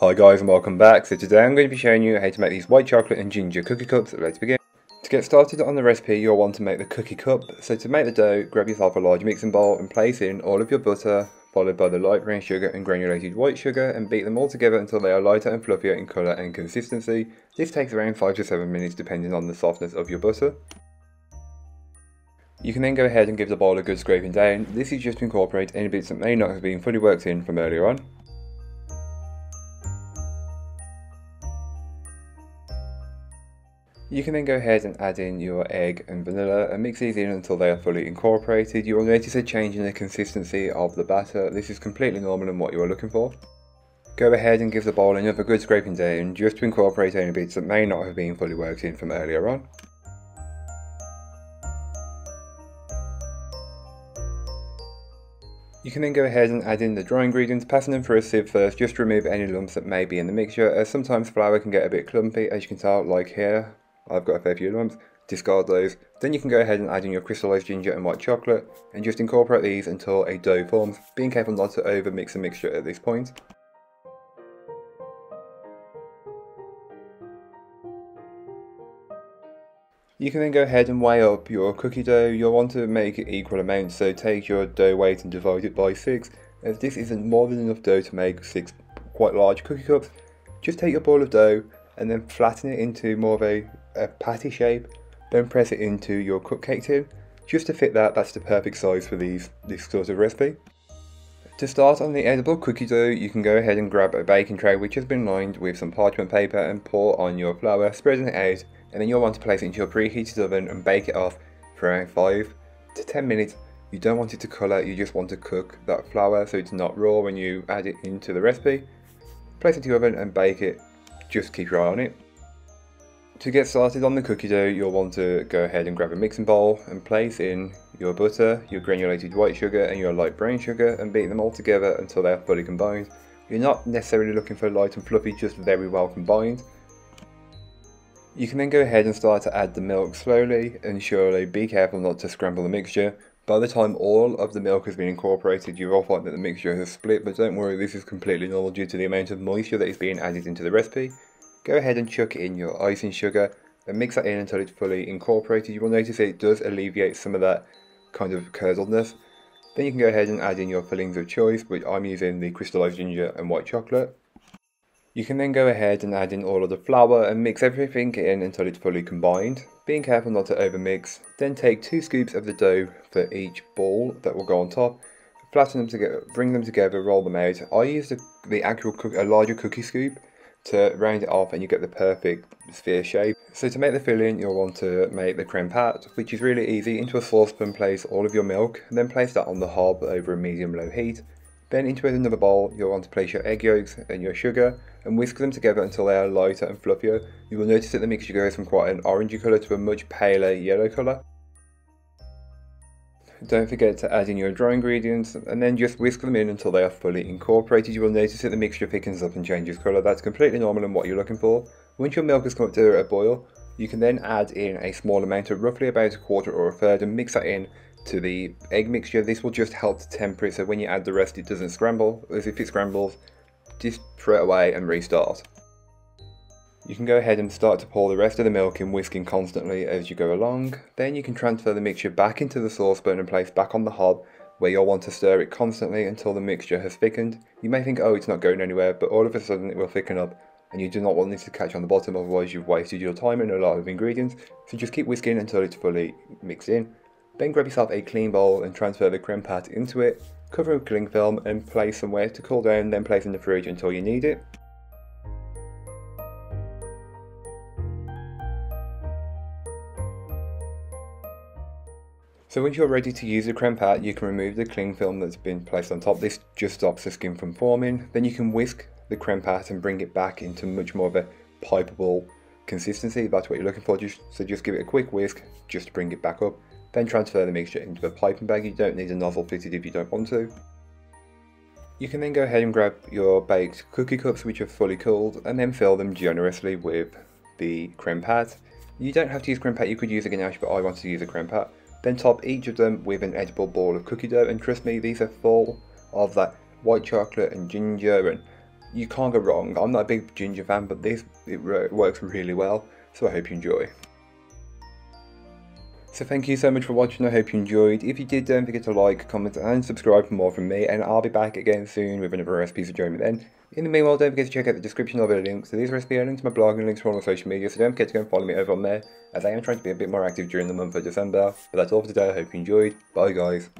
Hi guys and welcome back. So today I'm going to be showing you how to make these white chocolate and ginger cookie cups. Let's begin. To get started on the recipe you'll want to make the cookie cup. So to make the dough, grab yourself a large mixing bowl and place in all of your butter, followed by the light brown sugar and granulated white sugar and beat them all together until they are lighter and fluffier in colour and consistency. This takes around 5 to 7 minutes depending on the softness of your butter. You can then go ahead and give the bowl a good scraping down. This is just to incorporate any bits that may not have been fully worked in from earlier on. You can then go ahead and add in your egg and vanilla and mix these in until they are fully incorporated. You will notice a change in the consistency of the batter. This is completely normal and what you are looking for. Go ahead and give the bowl another good scraping down just to incorporate any bits that may not have been fully worked in from earlier on. You can then go ahead and add in the dry ingredients, passing them through a sieve first just to remove any lumps that may be in the mixture as sometimes flour can get a bit clumpy as you can tell like here I've got a fair few lumps, discard those. Then you can go ahead and add in your crystallized ginger and white chocolate and just incorporate these until a dough forms, being careful not to over mix the mixture at this point. You can then go ahead and weigh up your cookie dough. You'll want to make it equal amounts, so take your dough weight and divide it by 6. As this isn't more than enough dough to make 6 quite large cookie cups, just take your ball of dough and then flatten it into more of a a patty shape, then press it into your cupcake tin. Just to fit that, that's the perfect size for these this sort of recipe. To start on the edible cookie dough, you can go ahead and grab a baking tray which has been lined with some parchment paper and pour on your flour, spreading it out, and then you'll want to place it into your preheated oven and bake it off for around 5 to 10 minutes. You don't want it to colour, you just want to cook that flour so it's not raw when you add it into the recipe. Place it into your oven and bake it, just keep your eye on it. To get started on the cookie dough, you'll want to go ahead and grab a mixing bowl and place in your butter, your granulated white sugar and your light brown sugar and beat them all together until they are fully combined. You're not necessarily looking for light and fluffy, just very well combined. You can then go ahead and start to add the milk slowly and surely. Be careful not to scramble the mixture. By the time all of the milk has been incorporated, you will find that the mixture has split, but don't worry, this is completely normal due to the amount of moisture that is being added into the recipe. Go ahead and chuck in your icing sugar and mix that in until it's fully incorporated. You will notice it does alleviate some of that kind of curdledness. Then you can go ahead and add in your fillings of choice, which I'm using the crystallized ginger and white chocolate. You can then go ahead and add in all of the flour and mix everything in until it's fully combined, being careful not to overmix. Then take two scoops of the dough for each ball that will go on top, flatten them together, bring them together, roll them out. I use the, the actual a larger cookie scoop to round it off and you get the perfect sphere shape. So to make the filling you'll want to make the creme pat which is really easy. Into a saucepan place all of your milk and then place that on the hob over a medium low heat. Then into another bowl you'll want to place your egg yolks and your sugar and whisk them together until they are lighter and fluffier. You will notice that the mixture goes from quite an orangey colour to a much paler yellow colour. Don't forget to add in your dry ingredients and then just whisk them in until they are fully incorporated. You will notice that the mixture thickens up and changes colour. That's completely normal and what you're looking for. Once your milk has come up to a boil, you can then add in a small amount of roughly about a quarter or a third and mix that in to the egg mixture. This will just help to temper it so when you add the rest it doesn't scramble. As if it scrambles, just throw it away and restart. You can go ahead and start to pour the rest of the milk in whisking constantly as you go along. Then you can transfer the mixture back into the saucepan and place back on the hob where you'll want to stir it constantly until the mixture has thickened. You may think, oh, it's not going anywhere, but all of a sudden it will thicken up and you do not want this to catch on the bottom, otherwise you've wasted your time and a lot of ingredients. So just keep whisking until it's fully mixed in. Then grab yourself a clean bowl and transfer the creme pat into it, cover with cling film and place somewhere to cool down, then place in the fridge until you need it. So once you're ready to use the creme pat, you can remove the cling film that's been placed on top. This just stops the skin from forming. Then you can whisk the creme pat and bring it back into much more of a pipeable consistency. That's what you're looking for. Just, so just give it a quick whisk just to bring it back up. Then transfer the mixture into a piping bag. You don't need a nozzle fitted if you don't want to. You can then go ahead and grab your baked cookie cups which are fully cooled and then fill them generously with the creme pat. You don't have to use creme pat, you could use a ganache but I want to use a creme pat. Then top each of them with an edible ball of cookie dough and trust me these are full of that white chocolate and ginger and you can't go wrong. I'm not a big ginger fan, but this it works really well, so I hope you enjoy. So thank you so much for watching, I hope you enjoyed. If you did, don't forget to like, comment and subscribe for more from me, and I'll be back again soon with another recipe, so join me then. In the meanwhile, don't forget to check out the description of the links to these recipes links to my blog and links to all my social media, so don't forget to go and follow me over on there, as I am trying to be a bit more active during the month of December. But that's all for today, I hope you enjoyed. Bye guys.